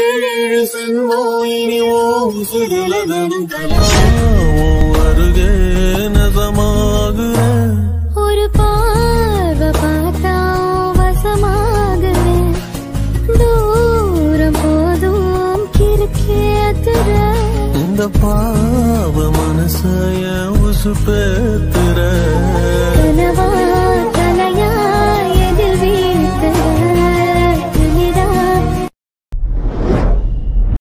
ஏழு சென்மம் இனி ஓ உசுரலதனும் அருகே நசமாகுறேன் ஒரு பார்வ பார்த்தா வசமாகுறேன் தூரம் போதும் கிறுக்கேத்துற இந்த பாவ மனசைய உசு பேத்துற